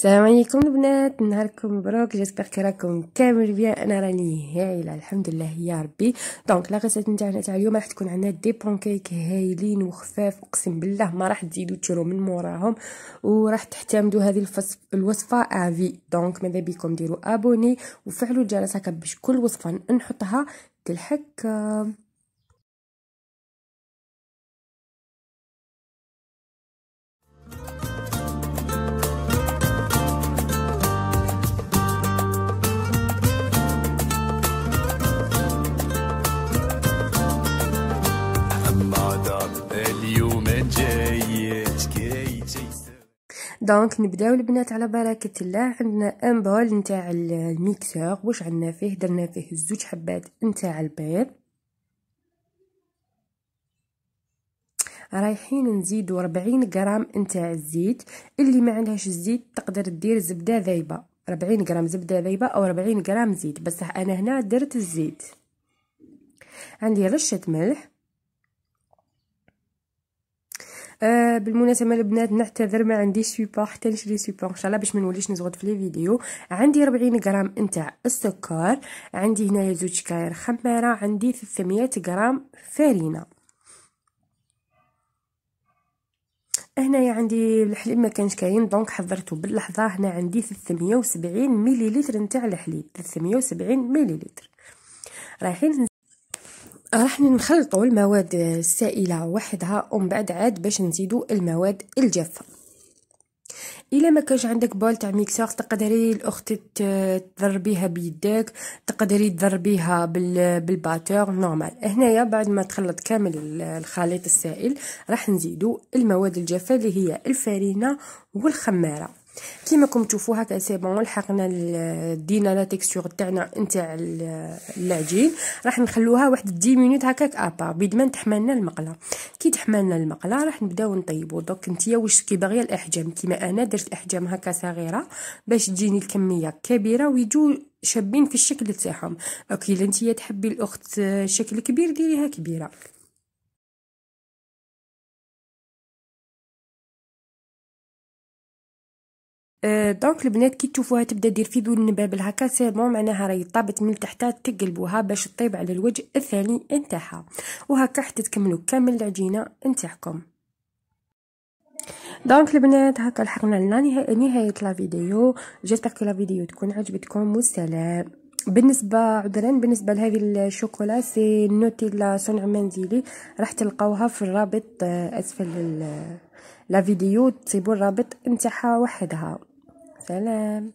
السلام عليكم البنات نهاركم مبروك j'espère que راكم كامل bien أنا راني هايلة الحمد لله يا ربي. donc la recette نتاعنا تاع اليوم راح تكون عندنا des pancakes هايلين وخفاف أقسم بالله ما راح تزيدوا تشرو من موراهم وراح تعتمدوا هذه الوصفة à vie. donc ماذا بيكم؟ ديروا abonner وفعلوا الجرس هكا باش كل وصفة نحطها تلحق donc نبداو البنات على بركة الله. عندنا un bol نتاع ال mixeur. واش عندنا فيه؟ درنا فيه زوج حبات نتاع البيض. رايحين نزيدو 40 غرام نتاع الزيت. اللي ما عندهاش الزيت تقدر دير زبدة ذايبة. 40 غرام زبدة ذايبة أو 40 غرام زيت. بس أنا هنا درت الزيت. عندي رشة ملح. آه بالمناسبة البنات نعتذر ما عنديش support حتى نشري support إن شاء الله باش ما نوليش نزغد في les vidéos. عندي 40 غرام نتاع السكر عندي هنايا زوج كاير خمارة عندي 300 غرام فرينه هنايا عندي الحليب ما كانش كاين donc حضرته باللحظة. هنا عندي 370 مليلتر نتاع الحليب 370 مليلتر. رايحين راح نخلطوا المواد السائلة وحدها ومن بعد عاد باش نزيدوا المواد الجافة. إلا ما كانش عندك bol تاع mixeur تقدري الأخت تضربيها بيدك تقدري تضربيها بال batteur normal. هنايا بعد ما تخلط كامل الخليط السائل راح نزيدوا المواد الجافة اللي هي الفرينة والخمارة. كيما راكم تشوفوا هكا c'est bon لحقنا دينا la texture تاعنا نتاع العجين. راح نخلوها واحد 10 minutes هكاك ابا بيد ما تحملنا المقلة. كي تحملنا المقلة راح نبداو نطيبو. donc نتيا واش كي باغية الأحجام. كيما أنا درت احجام هكا صغيرة باش تجيني الكمية كبيرة ويجو شابين في الشكل تاعهم. OK إلا نتيا تحبي الأخت شكل كبير ديريها كبيرة. donc البنات كي تشوفوها تبدا دير في ذو النبابل هكا c'est bon معناها راهي طابت من تحت تقلبوها باش طيب على الوجه الثاني نتاعها وهكا حتى تكملوا كامل العجينه نتاعكم donc البنات هكا لحقنا لنا نهايه la vidéo j'espère la vidéo تكون عجبتكم والسلام بالنسبة عذرا بالنسبة لهذه ال chocolat c'est نوتيلا صنع منزلي راح تلقاوها في الرابط اسفل لا فيديو تصيبوا الرابط نتاعها وحدها tới làm